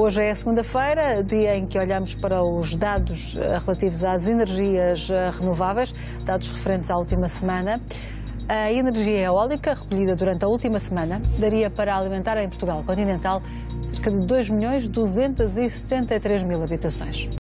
Hoje é segunda-feira, dia em que olhamos para os dados eh, relativos às energias eh, renováveis, dados referentes à última semana. A energia eólica, recolhida durante a última semana, daria para alimentar em Portugal continental cerca de 2 milhões 273 mil habitações.